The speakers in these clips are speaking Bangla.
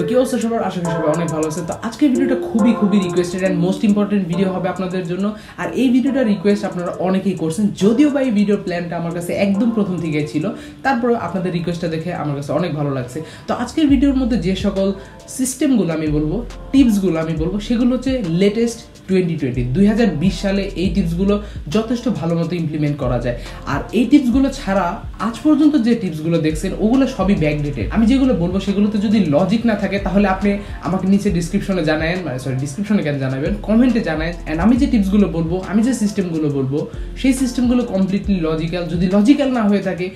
তো অনেক ভালো আছে। তো আজকের ভিডিওটা খুবই খুবই অ্যান্ড মোস্ট ভিডিও হবে আপনাদের জন্য। আর এই ভিডিওটা রিকোয়েস্ট আপনারা অনেকেই করছেন। যদিও বা এই প্ল্যানটা আমার কাছে একদম প্রথম থেকে ছিল আপনাদের রিকোয়েস্টটা দেখে আমার কাছে অনেক ভালো লাগছে। তো আজকের ভিডিওর মধ্যে যে সকল সিস্টেমগুলো আমি বলব টিপসগুলো আমি বলব, সেগুলো হচ্ছে লেটেস্ট টোয়েন্টি টোয়েন্টি দুই হাজার বিশ সালে এই টিপসগুলো যথেষ্ট ভালো মতো ইমপ্লিমেন্ট করা যায়। আর এই টিপসগুলো ছাড়া আজ পর্যন্ত যে টিপসগুলো দেখছেন, ওগুলো সবই ব্যাকডেটেড আমি যেগুলো বলব সেগুলোতে যদি লজিক না থাকে, তাহলে আপনি আমাকে নিচে ডিসক্রিপশনে জানাবেন মানে সরি ডিসক্রিপশনে কেন জানাবেন? কমেন্টে জানাবেন অ্যান্ড আমি যে টিপসগুলো বলব, আমি যে সিস্টেমগুলো বলব, সেই সিস্টেমগুলো কমপ্লিটলি লজিক্যাল যদি লজিক্যাল না হয়ে থাকে,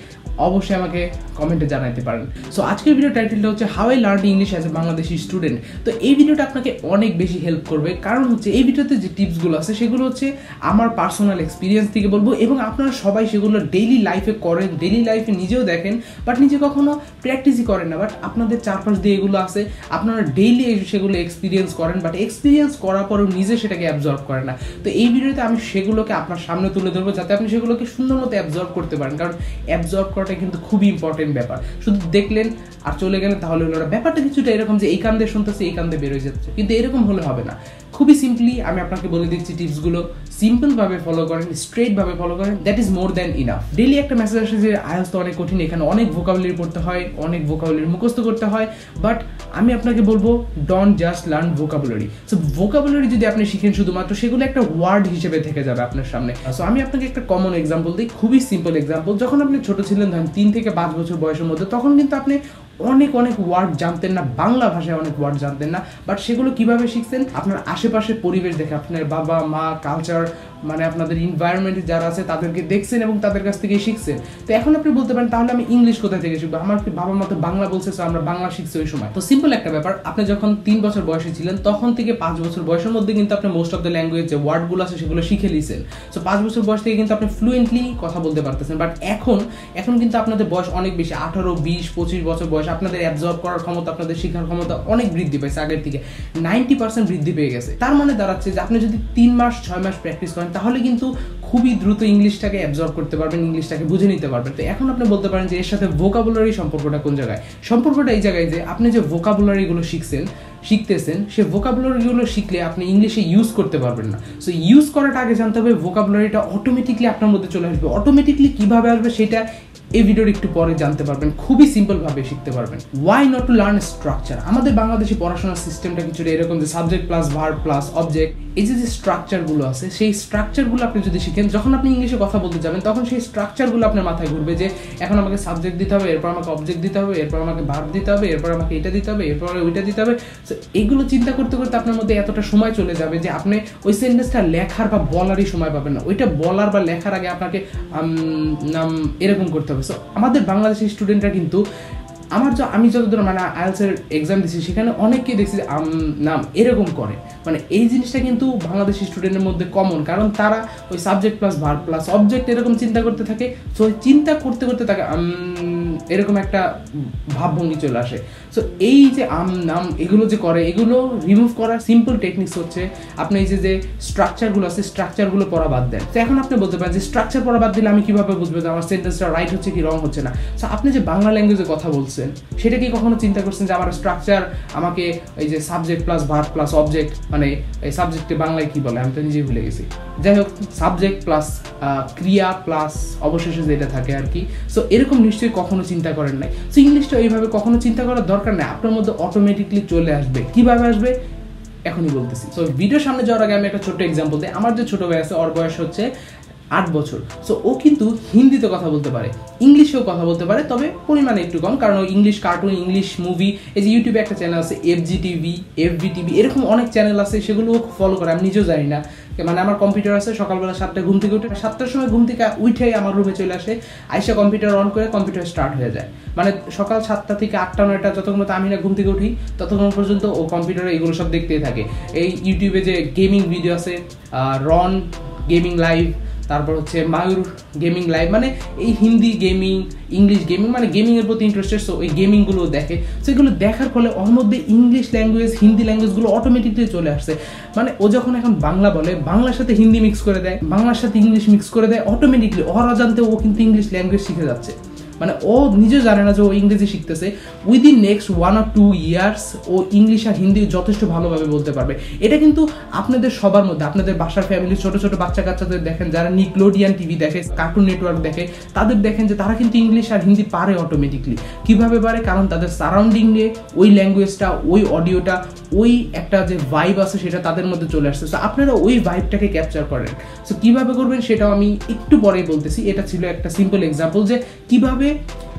অবশ্যই আমাকে কমেন্টে জানাতে পারেন। সো আজকের ভিডিও টাইটেলটা হচ্ছে how I learn English as a Bangladeshi student তো এই ভিডিওটা আপনাকে অনেক বেশি হেল্প করবে। কারণ হচ্ছে এই ভিডিওতে যে টিপসগুলো আছে, সেগুলো হচ্ছে আমার পার্সোনাল এক্সপিরিয়েন্স থেকে বলব এবং আপনারা সবাই সেগুলো ডেইলি লাইফে করেন ডেইলি লাইফে নিজেও দেখেন বাট নিজে কখনো প্র্যাকটিসই করেন না বাট আপনাদের চারপাশ দিয়ে এগুলো আছে, আপনারা ডেইলি সেগুলো এক্সপিরিয়েন্স করেন বাট এক্সপিরিয়েন্স করার পরেও নিজে সেটাকে অ্যাবজর্ব করেন না। তো এই ভিডিওতে আমি সেগুলোকে আপনার সামনে তুলে ধরবো, যাতে আপনি সেগুলোকে সুন্দর মতো অ্যাবজর্ব করতে পারেন, কারণ অ্যাবজর্ব করাটা কিন্তু খুবই ইম্পর্টেন্ট ব্যাপার। শুধু দেখলেন আর চলে গেলেন, তাহলে হলো না। ব্যাপারটা কিছুটা এরকম যে এই কান্দে শুনতেছে, এই কান্দে বেরোয় যাচ্ছে, কিন্তু এরকম হলে হবে না। খুবই সিম্পলি আমি আপনাকে বলে দিচ্ছি টিপসগুলো সিম্পলভাবে ফলো করেন স্ট্রেটভাবে ফলো করেন that is more than enough daily একটা মেসেজ আসে যে, আয়াস, তো অনেক কঠিন, এখানে অনেক ভোকাবুলারি পড়তে হয়, অনেক ভোকাবুলারি মুখস্থ করতে হয় বাট আমি আপনাকে বলব don't just learn vocabulary so vocabulary যদি আপনি শিখেন শুধুমাত্র, সেগুলো একটা ওয়ার্ড হিসেবে থেকে যাবে আপনার সামনে। সো আমি আপনাকে একটা কমন এক্সাম্পল দিই, খুবই সিম্পল এক্সাম্পল যখন আপনি ছোট ছিলেন, ধরেন তিন থেকে পাঁচ বছর বয়সের মধ্যে, তখন কিন্তু আপনি অনেক অনেক ওয়ার্ড জানতেন না, বাংলা ভাষায় অনেক ওয়ার্ড জানতেন না বাট সেগুলো কীভাবে শিখছেন? আপনার আশেপাশে পরিবেশ দেখে, আপনার বাবা, মা কালচার মানে আপনাদের ইনভায়রনমেন্টে যারা আছে তাদেরকে দেখছেন এবং তাদের কাছ থেকে শিখছেন। তো এখন আপনি বলতে পারেন, তাহলে আমি ইংলিশ কোথা থেকে শিখব? আমার বাবা মা তো বাংলা বলছে তো আমরা বাংলা শিখছি ওই সময়। তো সিম্পল একটা ব্যাপার, আপনি যখন তিন বছর বয়সে ছিলেন, তখন থেকে পাঁচ বছর বয়সের মধ্যে কিন্তু আপনি মোস্ট অফ দ্য ল্যাঙ্গুয়েজ যে ওয়ার্ডগুলো আছে সেগুলো শিখে নিয়েছেন। সো পাঁচ বছর বয়স থেকে কিন্তু আপনি ফ্লুয়েন্টলি কথা বলতে পারতেছেন। বাট এখন এখন কিন্তু আপনাদের বয়স অনেক বেশি, আঠারো, বিশ, পঁচিশ বছর বয়স, আপনাদের অ্যাবজর্ব করার ক্ষমতা, আপনাদের শেখার ক্ষমতা অনেক বৃদ্ধি পেয়েছে আগের থেকে। নাইনটি পার্সেন্ট বৃদ্ধি পেয়ে গেছে। তার মানে দাঁড়াচ্ছে যে আপনি যদি তিন মাস, ছয় মাস প্র্যাকটিস করেন তাহলে কিন্তু খুবই দ্রুত ইংলিশটাকে অ্যাবজর্ব করতে পারবেন, ইংলিশটাকে বুঝে নিতে পারবেন। তো এখন আপনি বলতে পারেন যে এর সাথে ভোকাবুলারি সম্পর্কটা কোন জায়গায়? সম্পর্কটা এই জায়গায় যে আপনি যে ভোকাবুলারিগুলো শিখছেন, শিখতেছেন, সে ভোকাবুলারিগুলো শিখলে আপনি ইংলিশে ইউজ করতে পারবেন না। সো ইউজ করাটা আগে জানতে হবে ভোকাবুলারিটা অটোমেটিকলি আপনার মধ্যে চলে আসবে। অটোমেটিকলি কীভাবে আসবে সেটা এই ভিডিওর একটু পরে জানতে পারবেন, খুবই সিম্পল ভাবে শিখতে পারবেন। Why not to learn structure আমাদের বাংলাদেশি পড়াশোনার সিস্টেমটা কিছুটা এরকম যে subject plus verb plus object এই যে যে স্ট্রাকচারগুলো আছে, সেই স্ট্রাকচারগুলো আপনি যদি শিখেন, যখন আপনি ইংলিশে কথা বলতে যাবেন, তখন সেই স্ট্রাকচারগুলো আপনার মাথায় ঘুরবে যে, এখন আমাকে সাবজেক্ট দিতে হবে, এরপর আমাকে অবজেক্ট দিতে হবে, এরপর আমাকে ভার্ব দিতে হবে, এরপর আমাকে এটা দিতে হবে, এরপর ওইটা দিতে হবে। তো এইগুলো চিন্তা করতে করতে আপনার মধ্যে এতটা সময় চলে যাবে যে, আপনি ওই সেন্টেন্সটা লেখার বা বলারই সময় পাবেন না। ওইটা বলার বা লেখার আগে আপনাকে নাম এরকম করতে হবে। সো আমাদের বাংলাদেশের স্টুডেন্টরা কিন্তু, আমার আমি যতদূর মানে আইএলসের এক্সাম দিচ্ছি সেখানে অনেকেই দেখছি নাম এরকম করে। মানে এই জিনিসটা কিন্তু বাংলাদেশি স্টুডেন্টের মধ্যে কমন কারণ তারা ওই subject plus verb plus object এরকম চিন্তা করতে থাকে সো চিন্তা করতে করতে তাকে এরকম একটা ভাবভঙ্গি চলে আসে। সো এই যে আম, নাম, এগুলো যে করে, এগুলো রিমুভ করার সিম্পল টেকনিক্স হচ্ছে আপনি এই যে যে স্ট্রাকচারগুলো আছে স্ট্রাকচারগুলো পড়া বাদ দেন। তো এখন আপনি বলতে পারেন যে স্ট্রাকচার পড়া বাদ দিলে আমি কীভাবে বুঝব যে আমার সেন্টেন্সটা রাইট হচ্ছে কি রং হচ্ছে না? সো আপনি যে বাংলা ল্যাঙ্গুয়েজে কথা বলছেন, সেটা কি কখনো চিন্তা করছেন যে আমার স্ট্রাকচার আমাকে এই যে subject plus verb plus object মানে এই সাবজেক্টে বাংলায় কি বলে? আমি তো নিজেই ভুলে গেছি। যাই হোক সাবজেক্ট প্লাস ক্রিয়া প্লাস অবশেষে যেটা থাকে আর কি। সো এরকম নিশ্চয়ই কখনো চিন্তা করেন নাই। সো ইংলিশটা এইভাবে কখনো চিন্তা করার দরকার নেই। আপনার মধ্যে অটোমেটিকলি চলে আসবে। কীভাবে আসবে? এখনই বলতেছি। সো ভিডিও সামনে যাওয়ার আগে আমি একটা ছোট্ট এক্সাম্পল দিই। আমার যে ছোট ভাই আছে, ওর বয়স হচ্ছে আট বছর। সো ও কিন্তু হিন্দিতে কথা বলতে পারে, ইংলিশেও কথা বলতে পারে, তবে পরিমাণে একটু কম, কারণ ও ইংলিশ কার্টুন ইংলিশ মুভি এই যে ইউটিউবে একটা চ্যানেল আছে F G TV F B TV এরকম অনেক চ্যানেল আছে, সেগুলো ফলো করে, আমি নিজেও জানি না। মানে আমার কম্পিউটার আছে, সকালবেলা সাতটায় ঘুম থেকে উঠে, সাতটার সময় ঘুম থেকে উঠেই আমার রুমে চলে আসে, আইসা কম্পিউটার অন করে কম্পিউটার স্টার্ট হয়ে যায়। মানে সকাল সাতটা থেকে আটটা, নয়টা, যতক্ষণ আমি না ঘুম থেকে উঠি, ততক্ষণ পর্যন্ত ও কম্পিউটারে এগুলো সব দেখতেই থাকে। এই ইউটিউবে যে গেমিং ভিডিও আছে রন গেমিং লাইভ তারপর হচ্ছে মায়ুর গেমিং লাইভ মানে এই হিন্দি গেমিং ইংলিশ গেমিং মানে গেমিংয়ের প্রতি ইন্টারেস্টেড সো ওই গেমিংগুলো দেখে। সেগুলো দেখার ফলে ওর মধ্যে ইংলিশ ল্যাঙ্গুয়েজ হিন্দি ল্যাঙ্গুয়েজগুলো অটোমেটিকলি চলে আসছে। মানে ও যখন এখন বাংলা বলে, বাংলার সাথে হিন্দি মিক্স করে দেয়, বাংলার সাথে ইংলিশ মিক্স করে দেয় অটোমেটিকলি ওর অজান্তে ও কিন্তু ইংলিশ ল্যাঙ্গুয়েজ শিখে যাচ্ছে। মানে ও নিজে জানে না যে ও ইংরেজি শিখতেছে। Within next one or two years O English আর হিন্দি যথেষ্ট ভালোভাবে বলতে পারবে। এটা কিন্তু আপনাদের সবার মধ্যে, আপনাদের বাসার ফ্যামিলি ছোট ছোট বাচ্চা কাচ্চাদের দেখেন, যারা নিকলোডিয়ান টিভি দেখে কার্টুন নেটওয়ার্ক দেখে, তাদের দেখেন যে তারা কিন্তু ইংলিশ আর হিন্দি পারে অটোমেটিকলি কীভাবে পারে? কারণ তাদের সারাউন্ডিং নিয়ে, ওই ল্যাঙ্গুয়েজটা ওই অডিওটা ওই একটা যে ভাইব আছে সেটা তাদের মধ্যে চলে আসছে। সো আপনারা ওই ভাইবটাকে ক্যাপচার করেন। সো কীভাবে করবেন সেটাও আমি একটু পরেই বলতেছি। এটা ছিল একটা সিম্পল এক্সাম্পল যে কীভাবে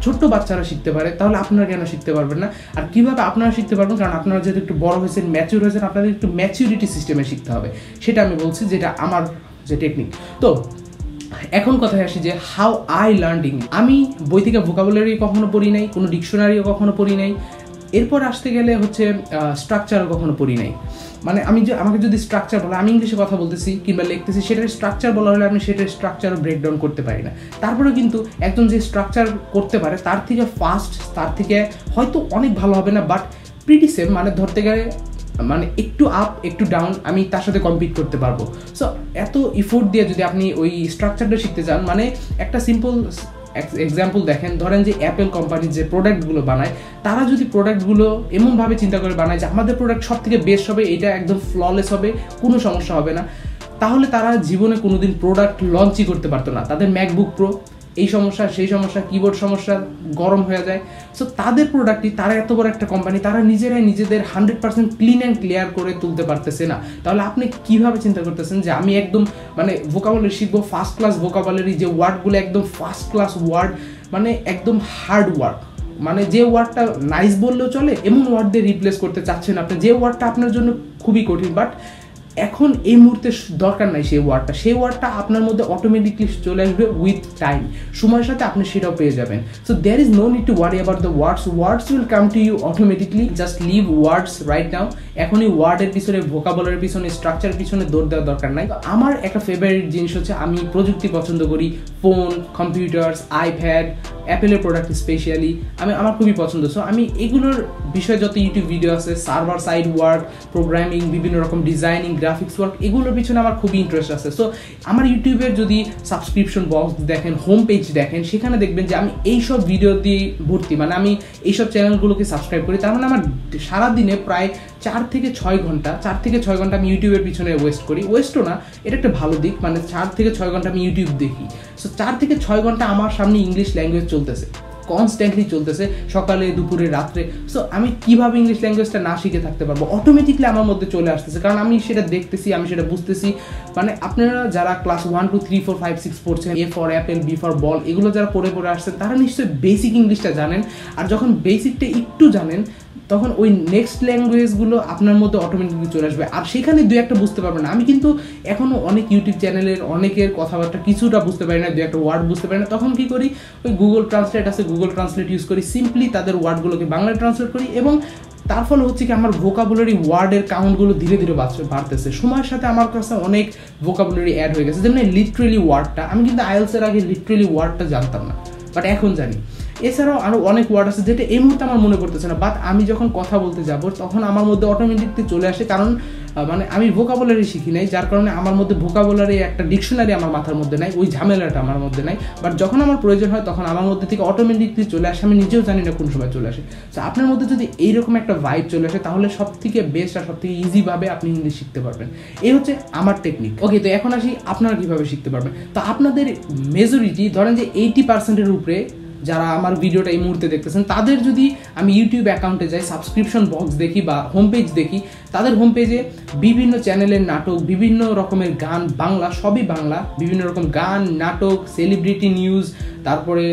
ছোট্ট বাচ্চারা শিখতে পারে, তাহলে আপনারা কেন শিখতে পারবেন না? আর কীভাবে আপনারা শিখতে পারবেন? কারণ আপনারা যেহেতু একটু বড় হয়েছেন ম্যাচিউর হয়েছেন, আপনাদের একটু ম্যাচিউরিটি সিস্টেমে শিখতে হবে। সেটা আমি বলছি যেটা আমার যে টেকনিক তো, এখন কথায় আসি যে হাউ আই লার্ন ইংলিশ আমি বই থেকে ভোকাবুলারি কখনো পড়ি নাই, কোনো ডিকশনারিও কখনো পড়ি নাই। এরপর আসতে গেলে হচ্ছে স্ট্রাকচারও কখনো পড়ি নাই। মানে আমি যে আমাকে যদি স্ট্রাকচার বলে, আমি ইংলিশে কথা বলতেছি কিংবা লিখতেছি, সেটার স্ট্রাকচার বলা হলে আমি সেটার স্ট্রাকচারও ব্রেকডাউন করতে পারি না। তারপরে কিন্তু একজন যে স্ট্রাকচার করতে পারে, তার থেকে ফাস্ট তার থেকে হয়তো অনেক ভালো হবে না বাট প্রিটি সেম মানে ধরতে গেলে মানে একটু আপ একটু ডাউন আমি তার সাথে কম্পিট করতে পারব। সো এত ইফোর্ট দিয়ে যদি আপনি ওই স্ট্রাকচারটা শিখতে চান মানে একটা সিম্পল এক্সাম্পল দেখেন, ধরেন যে অ্যাপেল কোম্পানির যে প্রোডাক্টগুলো বানায়, তারা যদি প্রোডাক্টগুলো এমনভাবে চিন্তা করে বানায় যে আমাদের প্রোডাক্ট সব থেকে বেস্ট হবে, এটা একদম ফ্ললেস হবে, কোনো সমস্যা হবে না, তাহলে তারা জীবনে কোনোদিন প্রোডাক্ট লঞ্চই করতে পারতো না। তাদের ম্যাকবুক প্রো এই সমস্যা, সেই সমস্যা কিবোর্ড সমস্যা গরম হয়ে যায়। সো তাদের প্রোডাক্টটি তারা এত বড় একটা কোম্পানি তারা নিজেরাই নিজেদের hundred percent clean and clear করে তুলতে পারতেছে না। তাহলে আপনি কীভাবে চিন্তা করতেছেন যে আমি একদম মানে ভোকাবুলারি শিখব ফার্স্ট ক্লাস ভোকাবুলারি যে ওয়ার্ডগুলো একদম ফার্স্ট ক্লাস ওয়ার্ড মানে একদম হার্ড ওয়ার্ড মানে যে ওয়ার্ডটা নাইস বললেও চলে, এমন ওয়ার্ড দিয়ে রিপ্লেস করতে চাচ্ছেন আপনি। যে ওয়ার্ডটা আপনার জন্য খুবই কঠিন বাট এখন এই মুহূর্তে দরকার নাই সেই ওয়ার্ডটা সেই ওয়ার্ডটা আপনার মধ্যে অটোমেটিকলি চলে আসবে উইথ টাইম সময়ের সাথে আপনি সেটাও পেয়ে যাবেন। So there is no need to worry about the words words will come to you automatically just leave words right now এখনই ওয়ার্ডের পিছনে ভোকাবলের পিছনে স্ট্রাকচার পিছনে দৌড় দেওয়ার দরকার নাই। আমার একটা ফেভারিট জিনিস হচ্ছে আমি প্রযুক্তি পছন্দ করি। ফোন কম্পিউটার্স আইপ্যাড অ্যাপেলের প্রোডাক্ট স্পেশালি আমি, আমার খুবই পছন্দ। সো আমি এগুলোর বিষয়ে যত ইউটিউব ভিডিও আছে সার্ভার সাইড ওয়ার্ক প্রোগ্রামিং বিভিন্ন রকম ডিজাইনিং গ্রাফিক্স ওয়ার্ক এগুলোর পিছনে আমার খুবই ইন্টারেস্ট আছে। সো আমার ইউটিউবের যদি সাবস্ক্রিপশন বক্স দেখেন হোম পেজ দেখেন, সেখানে দেখবেন যে আমি এইসব ভিডিও দিয়ে ভর্তি। মানে আমি এইসব চ্যানেলগুলোকে সাবস্ক্রাইব করি। তার মানে আমার সারাদিনে প্রায় চার থেকে ছয় ঘণ্টা, চার থেকে ছয় ঘণ্টা আমি ইউটিউবের পিছনে ওয়েস্ট করি। ওয়েস্টও না, এটা একটা ভালো দিক। মানে চার থেকে ছয় ঘণ্টা আমি ইউটিউব দেখি। সো চার থেকে ছয় ঘণ্টা আমার সামনে ইংলিশ ল্যাঙ্গুয়েজ চলতেছে। কনস্ট্যান্টলি চলতেছে, সকালে, দুপুরে, রাত্রে। সো আমি কীভাবে ইংলিশ ল্যাঙ্গুয়েজটা না শিখে থাকতে পারব? অটোমেটিকলি আমার মধ্যে চলে আসতেছে। কারণ আমি সেটা দেখতেছি, আমি সেটা বুঝতেছি। মানে আপনারা যারা class one two three four five six পড়ছেন A for apple B for ball এগুলো যারা পড়ে পড়ে আসছেন, তারা নিশ্চয়ই বেসিক ইংলিশটা জানেন। আর যখন বেসিকটা একটু জানেন তখন ওই নেক্সট ল্যাঙ্গুয়েজগুলো আপনার মধ্যে অটোমেটিকলি চলে আসবে। আর সেখানে দু একটা বুঝতে পারবেন না। আমি কিন্তু এখনও অনেক ইউটিউব চ্যানেলের অনেকের কথাবার্তা কিছুটা বুঝতে পারি না দু একটা ওয়ার্ড বুঝতে পারি না। তখন কি করি? ওই গুগল ট্রান্সলেট আছে গুগল ট্রান্সলেট ইউজ করি। সিম্পলি তাদের ওয়ার্ডগুলোকে বাংলায় ট্রান্সলেট করি এবং তার ফলে হচ্ছে কি আমার ভোকাবুলারি ওয়ার্ডের কাউন্টগুলো ধীরে ধীরে বাড়তেছে। সময়ের সাথে আমার কাছে অনেক ভোকাবুলারি অ্যাড হয়ে গেছে। যেমন লিটারেলি ওয়ার্ডটা আমি কিন্তু আইএলসের আগে লিটারেলি ওয়ার্ডটা জানতাম না। বাট এখন জানি। এছাড়াও আরও অনেক ওয়ার্ড আছে যেটা এই মুহূর্তে আমার মনে পড়তেছে না বাট আমি যখন কথা বলতে যাব, তখন আমার মধ্যে অটোমেটিকলি চলে আসে, কারণ মানে আমি ভোকাবুলারি শিখি নাই, যার কারণে আমার মধ্যে ভোকাবুলারি একটা ডিকশনারি আমার মাথার মধ্যে নাই, ওই ঝামেলাটা আমার মধ্যে নাই বাট যখন আমার প্রয়োজন হয় তখন আমার মধ্যে থেকে অটোমেটিকলি চলে আসে, আমি নিজেও জানি না কোন সময় চলে আসে। তো আপনার মধ্যে যদি এইরকম একটা ভাইব চলে আসে, তাহলে সব থেকে বেস্ট আর সব থেকে ইজিভাবে আপনি ইংলিশ শিখতে পারবেন। এই হচ্ছে আমার টেকনিক ওকে তো এখন আসি, আপনারা কীভাবে শিখতে পারবেন? তো আপনাদের মেজরিটি ধরেন যে এইটি পার্সেন্টের উপরে যারা আমার ভিডিওটা এই মুহূর্তে দেখতেছেন, তাদের যদি আমি ইউটিউব অ্যাকাউন্টে যাই সাবস্ক্রিপশন বক্স দেখি বা হোম পেজ দেখি, তাদের হোম পেজে বিভিন্ন চ্যানেলের নাটক, বিভিন্ন রকমের গান, বাংলা, সবই বাংলা, বিভিন্ন রকম গান, নাটক সেলিব্রিটি নিউজ তারপরে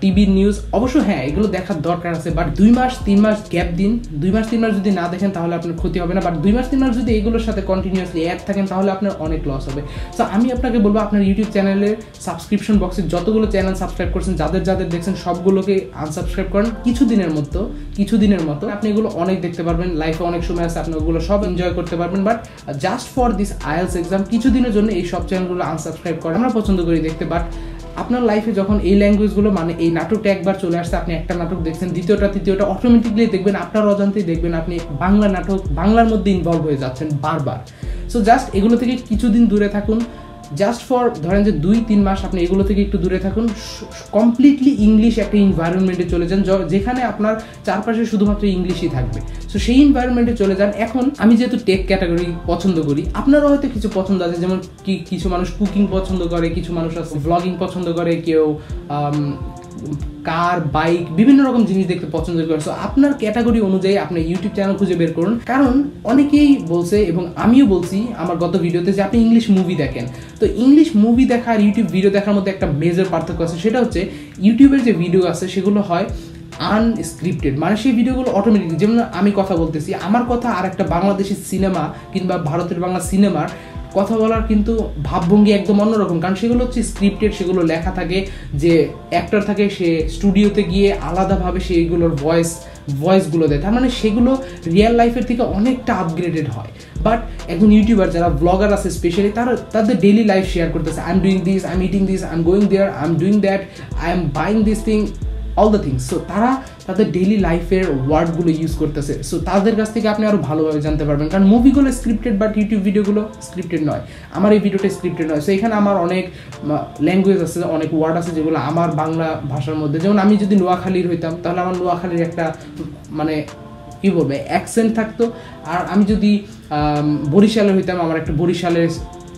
টিভি নিউজ অবশ্য হ্যাঁ এগুলো দেখার দরকার আছে বাট দুই মাস, তিন মাস গ্যাপ দিন। দুই মাস, তিন মাস যদি না দেখেন, তাহলে আপনার ক্ষতি হবে না বাট দুই মাস, তিন মাস যদি এগুলোর সাথে কন্টিনিউসলি অ্যাড থাকেন, তাহলে আপনার অনেক লস হবে। সো আমি আপনাকে বলব, আপনার ইউটিউব চ্যানেলের সাবস্ক্রিপশন বক্সে যতগুলো চ্যানেল সাবস্ক্রাইব করছেন, যাদের যাদের দেখছেন, সবগুলোকে আনসাবস্ক্রাইব করেন। কিছুদিনের মতো কিছুদিনের মতো আপনি এগুলো অনেক দেখতে পারবেন লাইফে অনেক সময় আছে, আপনি ওগুলো সব এনজয় করতে পারবেন but just for this IELTS exam কিছুদিনের জন্য এই সব চ্যানেলগুলো আনসাবস্ক্রাইব করেন। আমরা পছন্দ করি দেখতে বাট আপনার লাইফে যখন এই ল্যাঙ্গুয়েজগুলো মানে এই নাটকটা একবার চলে আসছে, আপনি একটা নাটক দেখছেন, দ্বিতীয়টা, তৃতীয়টা অটোমেটিকলি দেখবেন, আপনার অজান্তেই দেখবেন আপনি বাংলা নাটক, বাংলার মধ্যে ইনভলভ হয়ে যাচ্ছেন বারবার। সো জাস্ট এগুলো থেকে কিছুদিন দূরে থাকুন জাস্ট ফর ধরেন যে দুই, তিন মাস আপনি এগুলো থেকে একটু দূরে থাকুন কমপ্লিটলি ইংলিশ একটা ইনভায়রনমেন্টে চলে যান যেখানে আপনার চারপাশে শুধুমাত্র ইংলিশই থাকবে। সো সেই ইনভায়রনমেন্টে চলে যান। এখন আমি যেহেতু টেক ক্যাটাগরি পছন্দ করি, আপনারও হয়তো কিছু পছন্দ আছে, যেমন কি, কিছু মানুষ কুকিং পছন্দ করে, কিছু মানুষ আছে ব্লগিং পছন্দ করে, কেউ কার, বাইক, বিভিন্ন রকম জিনিস দেখতে পছন্দ করে সো আপনার ক্যাটাগরি অনুযায়ী আপনি ইউটিউব চ্যানেল খুঁজে বের করুন। কারণ অনেকেই বলছে এবং আমিও বলছি আমার গত ভিডিওতে যে আপনি ইংলিশ মুভি দেখেন। তো ইংলিশ মুভি দেখা আর ইউটিউব ভিডিও দেখার মধ্যে একটা মেজর পার্থক্য আছে। সেটা হচ্ছে ইউটিউবের যে ভিডিও আছে, সেগুলো হয় আনস্ক্রিপ্টেড মানে সেই ভিডিওগুলো অটোমেটিক যেমন আমি কথা বলতেছি, আমার কথা আর একটা বাংলাদেশের সিনেমা কিংবা ভারতের বাংলা সিনেমার কথা বলার কিন্তু ভাবভঙ্গি একদম অন্যরকম, কারণ সেগুলো হচ্ছে স্ক্রিপ্টেড সেগুলো লেখা থাকে যে অ্যাক্টর থাকে সে স্টুডিওতে গিয়ে আলাদাভাবে সেইগুলোর ভয়েস ভয়েসগুলো দেয়। তার মানে সেগুলো রিয়েল লাইফের থেকে অনেকটা আপগ্রেডেড হয়। বাট একজন ইউটিউবার যারা ব্লগার আছে স্পেশালি তারা, তাদের ডেলি লাইফ শেয়ার করতেছে I am doing this I am eating this I am going there I am doing that I am buying this thing all the things so তারা তাদের ডেইলি লাইফের ওয়ার্ডগুলো ইউজ করতেছে। সো তাদের কাছ থেকে আপনি আরও ভালোভাবে জানতে পারবেন। কারণ মুভিগুলো স্ক্রিপ্টেড বাট ইউটিউব ভিডিওগুলো স্ক্রিপ্টেড নয়। আমার এই ভিডিওটা স্ক্রিপ্টেড নয়। সো এখানে আমার অনেক ল্যাঙ্গুয়েজ আছে, অনেক ওয়ার্ড আছে যেগুলো আমার বাংলা ভাষার মধ্যে। যেমন আমি যদি নোয়াখালীর হইতাম, তাহলে আমার নোয়াখালীর একটা মানে কী বলবে অ্যাকসেন্ট থাকতো। আর আমি যদি বরিশালে হইতাম, আমার একটা বরিশালের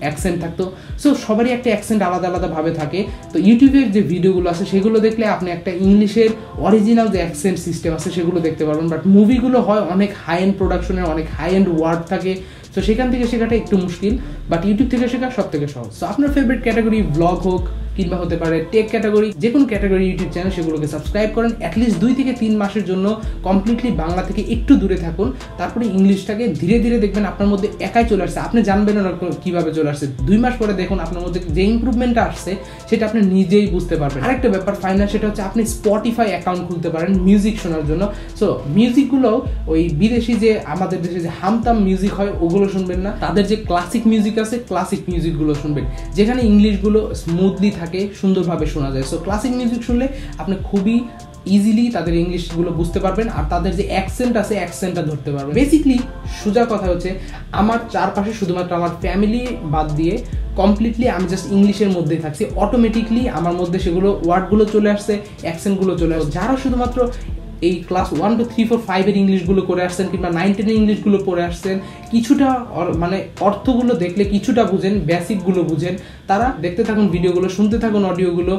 অ্যাকসেন্ট থাকতো। সো সবারই একটা অ্যাকসেন্ট আলাদা আলাদাভাবে থাকে। তো ইউটিউবের যে ভিডিওগুলো আছে, সেগুলো দেখলে আপনি একটা ইংলিশের অরিজিনাল যে অ্যাকসেন্ট সিস্টেম আছে, সেগুলো দেখতে পারবেন। বাট মুভিগুলো হয় অনেক হাই এন্ড প্রোডাকশনের অনেক হাই এন্ড ওয়ার্ড থাকে। সো সেখান থেকে শেখাটা একটু মুশকিল। বাট ইউটিউব থেকে শেখা সব থেকে সহজ। সো আপনার ফেভারিট ক্যাটাগরি ব্লগ হোক কিংবা হতে পারে টেক ক্যাটাগরি যে কোনো ক্যাটাগরি ইউটিউব চ্যানেল সেগুলোকে সাবস্ক্রাইব করেন। অ্যাটলিস্ট দুই থেকে তিন মাসের জন্য কমপ্লিটলি বাংলা থেকে একটু দূরে থাকুন। তারপরে ইংলিশটাকে ধীরে ধীরে দেখবেন আপনার মধ্যে একাই চলে আসছে। আপনি জানবেন না কীভাবে চলে আসছে। দুই মাস পরে দেখুন আপনার মধ্যে যে ইম্প্রুভমেন্টটা আসছে, সেটা আপনি নিজেই বুঝতে পারবেন। আরেকটা ব্যাপার ফাইনাল সেটা হচ্ছে আপনি স্পটিফাই অ্যাকাউন্ট খুলতে পারেন মিউজিক শোনার জন্য। সো মিউজিকগুলো ওই বিদেশি যে, আমাদের দেশে যে হামতাম মিউজিক হয়, ওগুলো শুনবেন না। তাদের যে ক্লাসিক মিউজিক আছে ক্লাসিক মিউজিকগুলো শুনবেন। যেখানে ইংলিশগুলো স্মুথলি থাকে সুন্দরভাবে শোনা যায়। সো ক্লাসিক মিউজিক শুনলে আপনি খুবই ইজিলি তাদের ইংলিশগুলো বুঝতে পারবেন আর তাদের যে অ্যাকসেন্ট আছে অ্যাকসেন্টটা ধরতে পারবেন। বেসিকলি সোজা কথা হচ্ছে, আমার চারপাশে শুধুমাত্র আমার ফ্যামিলি বাদ দিয়ে কমপ্লিটলি আমি জাস্ট ইংলিশের মধ্যেই থাকছি। অটোমেটিকলি আমার মধ্যে সেগুলো ওয়ার্ডগুলো চলে আসছে অ্যাকসেন্টগুলো চলে আসছে। যারা শুধুমাত্র এই class one two three four ফাইভের ইংলিশগুলো করে আসছেন কিংবা নাইন টেনের ইংলিশগুলো পড়ে আসছেন, কিছুটা মানে অর্থগুলো দেখলে কিছুটা বুঝেন বেসিকগুলো বুঝেন, তারা দেখতে থাকুন ভিডিওগুলো শুনতে থাকুন অডিওগুলো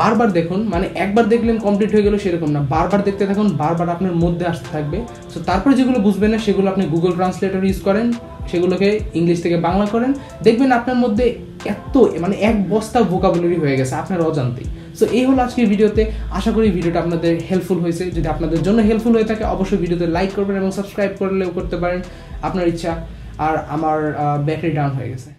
বারবার দেখুন মানে একবার দেখলেন কমপ্লিট হয়ে গেল সেরকম না, বারবার দেখতে থাকুন, বারবার আপনার মধ্যে আসতে থাকবে। সো তারপরে যেগুলো বুঝবেন না, সেগুলো আপনি গুগল ট্রান্সলেটর ইউজ করেন, সেগুলোকে ইংলিশ থেকে বাংলা করেন, দেখবেন আপনার মধ্যে এত মানে এক বস্তা ভোকাবুলারি হয়ে গেছে, আপনার অজান্তেই। সো এই হলো আজকের ভিডিওতে। আশা করি ভিডিওটা আপনাদের হেল্পফুল হয়েছে। যদি আপনাদের জন্য হেল্পফুল হয়ে থাকে, অবশ্যই ভিডিওতে লাইক করবেন এবং সাবস্ক্রাইব করলেও করতে পারেন আপনার ইচ্ছা। আর আমার ব্যাটারি ডাউন হয়ে গেছে।